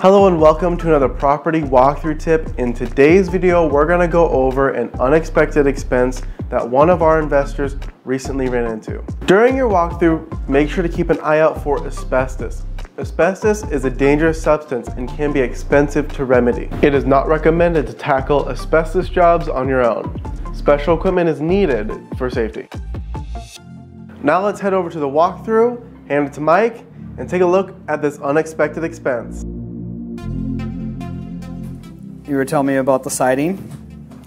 Hello and welcome to another property walkthrough tip. In today's video, we're gonna go over an unexpected expense that one of our investors recently ran into. During your walkthrough, make sure to keep an eye out for asbestos. Asbestos is a dangerous substance and can be expensive to remedy. It is not recommended to tackle asbestos jobs on your own. Special equipment is needed for safety. Now let's head over to the walkthrough, hand it to Mike, and take a look at this unexpected expense. You were telling me about the siding?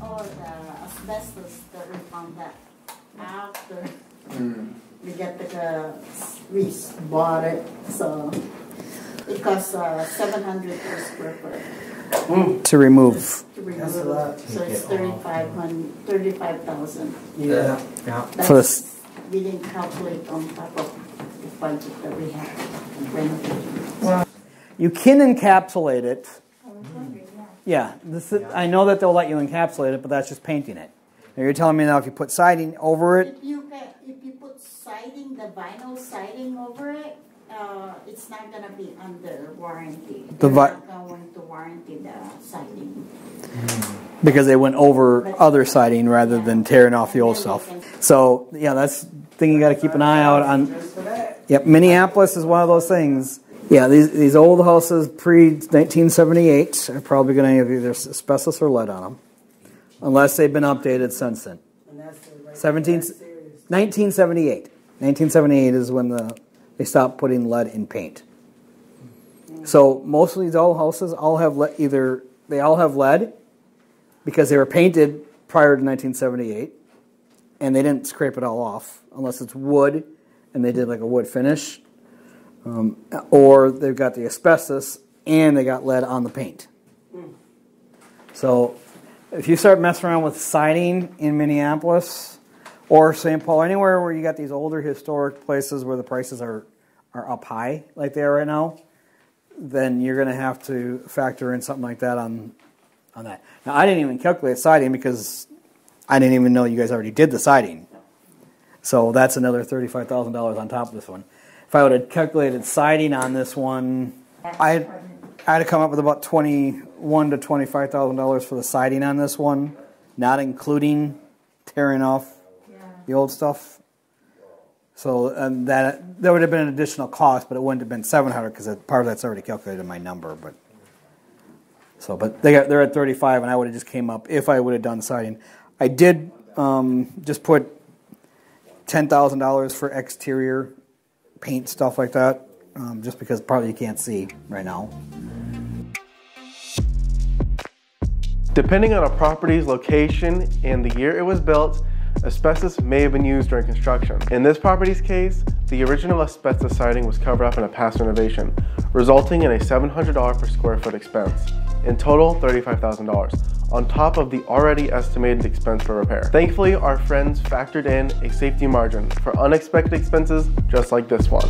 Oh, the asbestos that we found that after Hmm. we get the, uh, we bought it, so it costs uh, seven hundred per square foot To remove. to remove. That's a lot. So it's thirty-five hundred, thirty-five thousand. Yeah. Yeah. For this- We didn't calculate on top of the budget that we have renovating. You can encapsulate it. Yeah, this is, I know that they'll let you encapsulate it, but that's just painting it. Now you're telling me now if you put siding over it, If you get, if you put siding, the vinyl siding over it, uh, it's not gonna be under warranty. The They're vi- not going to warranty the siding. because they went over other siding rather than tearing off the old stuff. So yeah, that's the thing you got to keep an eye out on. Just for that. Yep, Minneapolis is one of those things. Yeah, these these old houses pre 1978 are probably going to have either asbestos or lead on them, unless they've been updated since then. And that's the, like, 17 1978. 1978 is when the they stopped putting lead in paint. So most of these old houses all have le- either they all have lead because they were painted prior to 1978, and they didn't scrape it all off unless it's wood, and they did like a wood finish, um, or they've got the asbestos and they got lead on the paint. So if you start messing around with siding in Minneapolis or St. Paul, anywhere where you got these older historic places where the prices are, are up high like they are right now, then you're going to have to factor in something like that on on that. Now I didn't even calculate siding because I didn't even know you guys already did the siding. So that's another thirty-five thousand dollars on top of this one. If I would have calculated siding on this one, I I had to come up with about twenty-one to twenty-five thousand dollars for the siding on this one, not including tearing off the old stuff. So um, that that would have been an additional cost, but it wouldn't have been seven hundred because part of that's already calculated in my number. But so, but they got they're at thirty-five, and I would have just came up if I would have done siding. I did um, just put ten thousand dollars for exterior paint stuff like that, um, just because probably you can't see right now. Depending on a property's location and the year it was built, asbestos may have been used during construction. In this property's case, the original asbestos siding was covered up in a past renovation, resulting in a $700 per square foot expense. In total, $35,000, on top of the already estimated expense for repair. Thankfully, our friends factored in a safety margin for unexpected expenses just like this one.